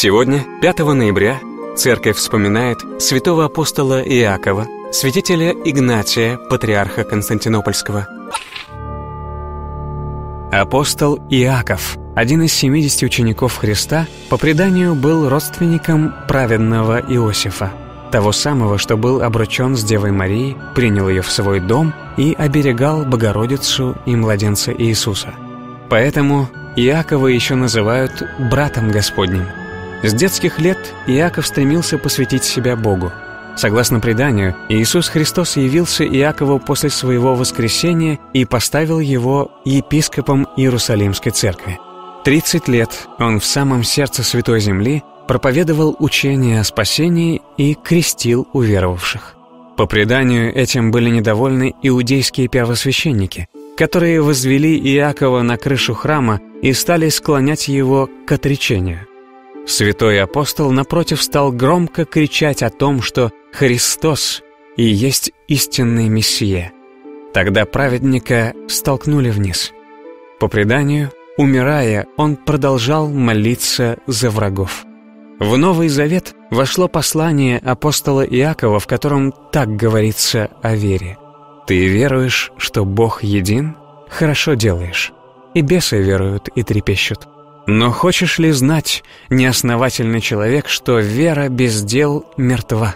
Сегодня, 5 ноября, церковь вспоминает святого апостола Иакова, святителя Игнатия, патриарха Константинопольского. Апостол Иаков, один из 70 учеников Христа, по преданию был родственником праведного Иосифа, того самого, что был обручен с Девой Марией, принял ее в свой дом и оберегал Богородицу и младенца Иисуса. Поэтому Иакова еще называют «братом Господним». С детских лет Иаков стремился посвятить себя Богу. Согласно преданию, Иисус Христос явился Иакову после своего воскресения и поставил его епископом Иерусалимской церкви. 30 лет он в самом сердце Святой Земли проповедовал учение о спасении и крестил уверовавших. По преданию, этим были недовольны иудейские первосвященники, которые возвели Иакова на крышу храма и стали склонять его к отречению. Святой апостол, напротив, стал громко кричать о том, что Христос и есть истинный Мессия. Тогда праведника столкнули вниз. По преданию, умирая, он продолжал молиться за врагов. В Новый Завет вошло послание апостола Иакова, в котором так говорится о вере. «Ты веруешь, что Бог един? Хорошо делаешь. И бесы веруют и трепещут». Но хочешь ли знать, неосновательный человек, что вера без дел мертва?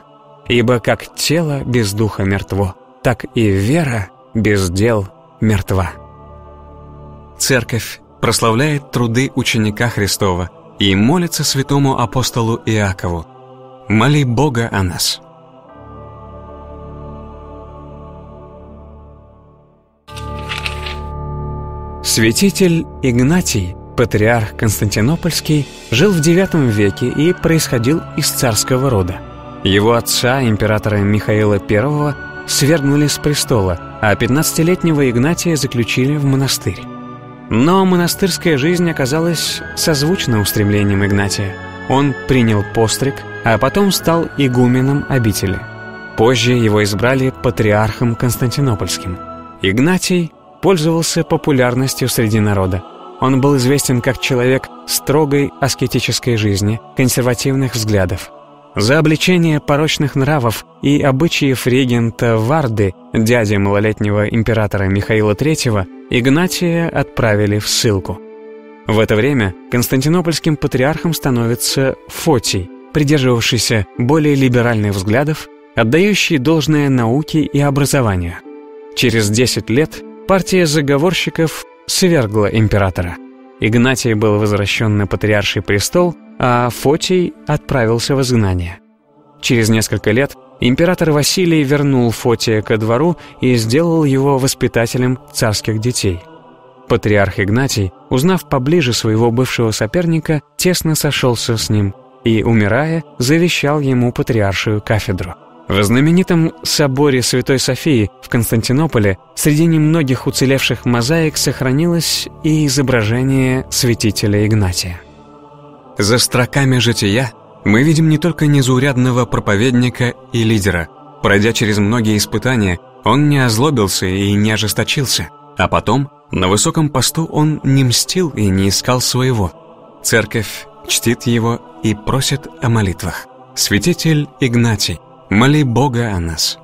Ибо как тело без духа мертво, так и вера без дел мертва. Церковь прославляет труды ученика Христова и молится святому апостолу Иакову. Моли Бога о нас. Святитель Игнатий – Патриарх Константинопольский жил в IX веке и происходил из царского рода. Его отца, императора Михаила I, свергнули с престола, а 15-летнего Игнатия заключили в монастырь. Но монастырская жизнь оказалась созвучна устремлениям Игнатия. Он принял постриг, а потом стал игуменом обители. Позже его избрали патриархом Константинопольским. Игнатий пользовался популярностью среди народа. Он был известен как человек строгой аскетической жизни, консервативных взглядов. За обличение порочных нравов и обычаев регента Варды, дяди малолетнего императора Михаила III, Игнатия отправили в ссылку. В это время константинопольским патриархом становится Фотий, придерживавшийся более либеральных взглядов, отдающий должное науке и образованию. Через 10 лет партия заговорщиков свергла императора. Игнатий был возвращен на патриарший престол, а Фотий отправился в изгнание. Через несколько лет император Василий вернул Фотия ко двору и сделал его воспитателем царских детей. Патриарх Игнатий, узнав поближе своего бывшего соперника, тесно сошелся с ним и, умирая, завещал ему патриаршую кафедру. В знаменитом соборе Святой Софии в Константинополе среди немногих уцелевших мозаик сохранилось и изображение святителя Игнатия. За строками жития мы видим не только незаурядного проповедника и лидера. Пройдя через многие испытания, он не озлобился и не ожесточился, а потом на высоком посту он не мстил и не искал своего. Церковь чтит его и просит о молитвах. Святитель Игнатий – Моли Бога о нас.